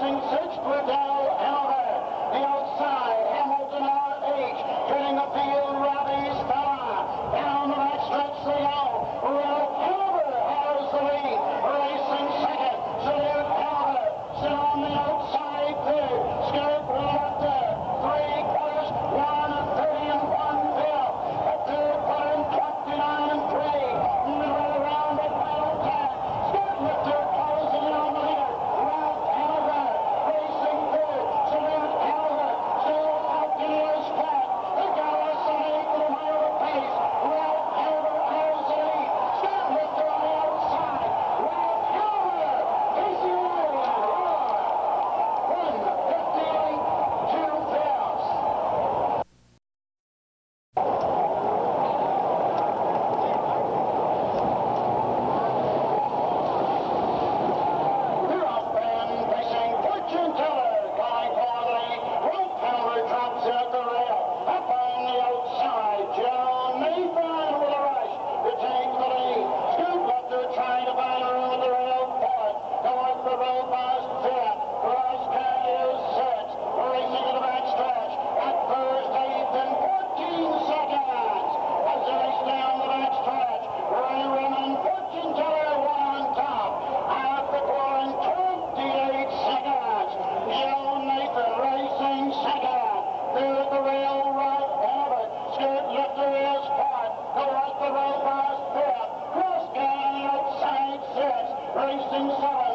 Racing sixth. Liddell Hanover. The outside. Liechtenstein